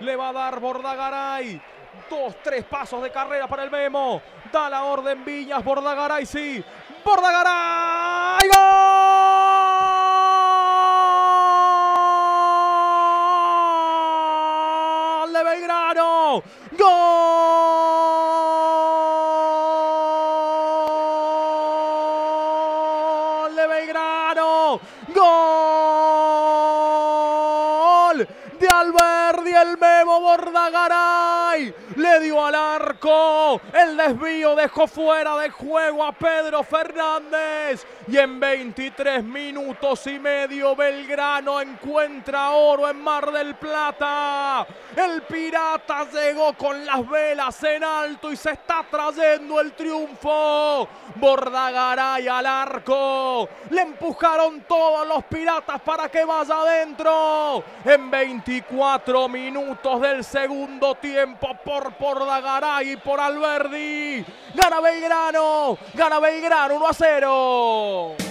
Le va a dar Bordagaray. Dos, tres pasos de carrera para el Memo. Da la orden Viñas. Bordagaray, sí. Bordagaray. ¡Gol de Belgrano! ¡Gol de Belgrano! ¡Gol! De Alberdi, el Memo Bordagaray. Le dio al arco. El desvío dejó fuera de juego a Pedro Fernández. Y en 23 minutos y medio Belgrano encuentra oro en Mar del Plata. El Pirata llegó con las velas en alto y se está trayendo el triunfo. Bordagaray al arco. Le empujaron todos los Piratas para que vaya adentro. En 24 minutos del segundo tiempo por Bordagaray y por Alberdi. Gana Belgrano. Gana Belgrano 1 a 0.